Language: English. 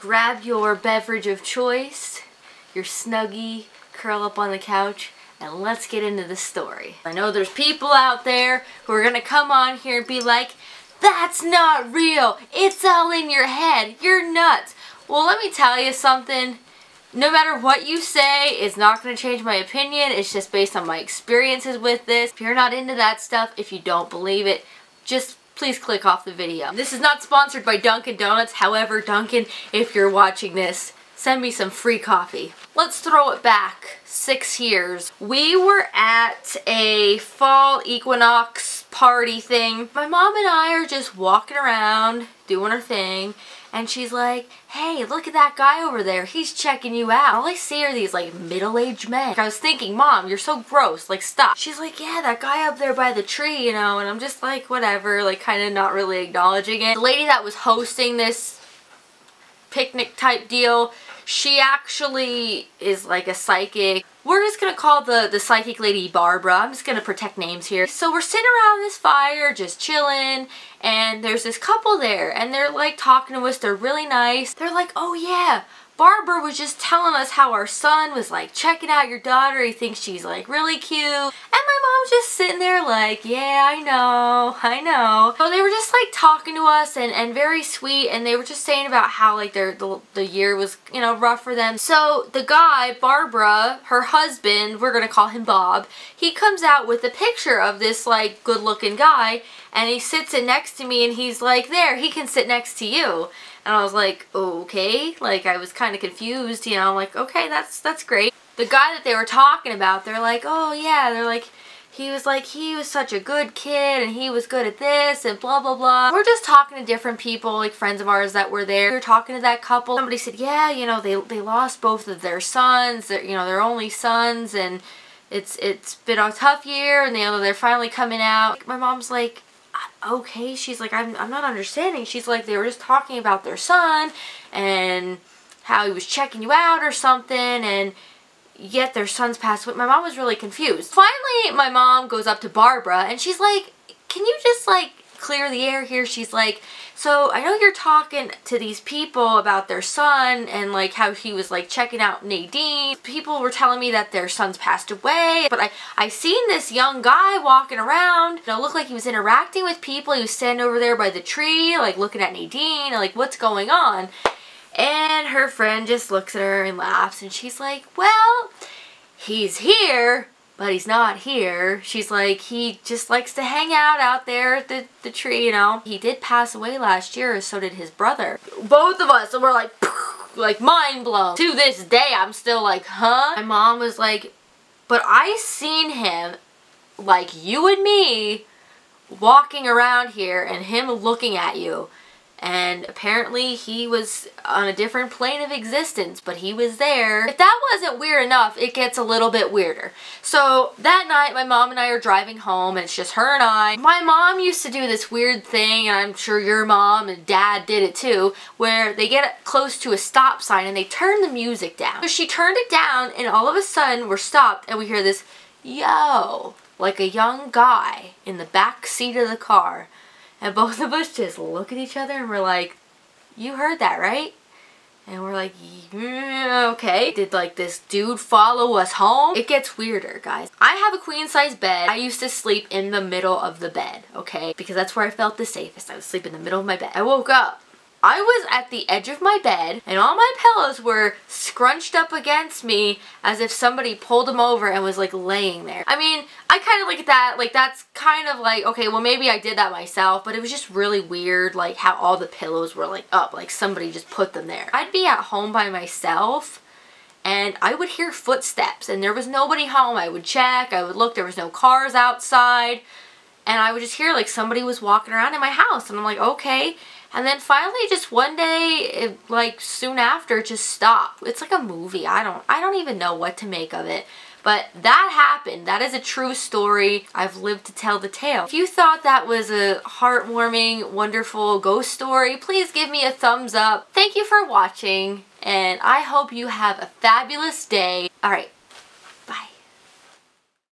grab your beverage of choice, your Snuggie, curl up on the couch, and let's get into the story. I know there's people out there who are gonna come on here and be like, that's not real. It's all in your head. You're nuts. Well, let me tell you something. No matter what you say, it's not going to change my opinion. It's just based on my experiences with this. If you're not into that stuff, if you don't believe it, just please click off the video. This is not sponsored by Dunkin' Donuts. However, Dunkin', if you're watching this, send me some free coffee. Let's throw it back six years. We were at a fall equinox party thing. My mom and I are just walking around doing our thing and she's like, hey, look at that guy over there. He's checking you out. All I see are these like middle-aged men. I was thinking, mom, you're so gross. Like, stop. She's like, yeah, that guy up there by the tree, you know, and I'm just like, whatever, like kind of not really acknowledging it. The lady that was hosting this picnic type deal, she actually is like a psychic. We're just gonna call the, the psychic lady Barbara. I'm just gonna protect names here. So we're sitting around this fire, just chilling, and there's this couple there, and they're like talking to us. They're really nice. They're like, oh yeah, Barbara was just telling us how our son was like checking out your daughter. He thinks she's like really cute. And my mom's just sitting there like, yeah, I know, I know. So they were just like talking to us and, and very sweet and they were just saying about how like their the, the year was, you know, rough for them. So the guy, Barbara, her husband, we're going to call him Bob, he comes out with a picture of this like good looking guy and he sits it next to me and he's like, there, he can sit next to you. And I was like, okay. Like, I was kind of confused, you know. I'm like, okay, that's, that's great. The guy that they were talking about, they're like, oh, yeah. They're like, he was like, he was such a good kid and he was good at this and blah, blah, blah. We're just talking to different people, like friends of ours that were there. We were talking to that couple. Somebody said, yeah, you know, they, they lost both of their sons, their, you know, their only sons and it's it's been a tough year and they, they're finally coming out. My mom's like, okay she's like I'm, I'm not understanding. She's like they were just talking about their son and how he was checking you out or something and yet their son's passed away. My mom was really confused. Finally my mom goes up to Barbara and she's like can you just like clear the air here she's like so I know you're talking to these people about their son and like how he was like checking out Nadine. People were telling me that their son's passed away, but I, I seen this young guy walking around. Know, looked like he was interacting with people. He was standing over there by the tree, like looking at Nadine, like what's going on? And her friend just looks at her and laughs and she's like, well, he's here, but he's not here. She's like, he just likes to hang out out there at the, the tree, you know. He did pass away last year, so did his brother. Both of us were like, like mind blown. To this day, I'm still like, huh? My mom was like, but I seen him, like you and me, walking around here and him looking at you and apparently he was on a different plane of existence, but he was there. If that wasn't weird enough, it gets a little bit weirder. So that night, my mom and I are driving home, and it's just her and I. My mom used to do this weird thing, and I'm sure your mom and dad did it too, where they get close to a stop sign and they turn the music down. So she turned it down, and all of a sudden, we're stopped, and we hear this, yo, like a young guy in the back seat of the car and both of us just look at each other and we're like, you heard that, right? And we're like, yeah, okay. Did like this dude follow us home? It gets weirder, guys. I have a queen size bed. I used to sleep in the middle of the bed, okay? Because that's where I felt the safest. I would sleep in the middle of my bed. I woke up I was at the edge of my bed and all my pillows were scrunched up against me as if somebody pulled them over and was like laying there. I mean, I kind of look at that, like that's kind of like, okay, well maybe I did that myself, but it was just really weird like how all the pillows were like up, like somebody just put them there. I'd be at home by myself and I would hear footsteps and there was nobody home. I would check, I would look, there was no cars outside and I would just hear like somebody was walking around in my house and I'm like, okay. And then finally just one day, it, like soon after, just stopped. It's like a movie. I don't, I don't even know what to make of it. But that happened. That is a true story. I've lived to tell the tale. If you thought that was a heartwarming, wonderful ghost story, please give me a thumbs up. Thank you for watching, and I hope you have a fabulous day. Alright,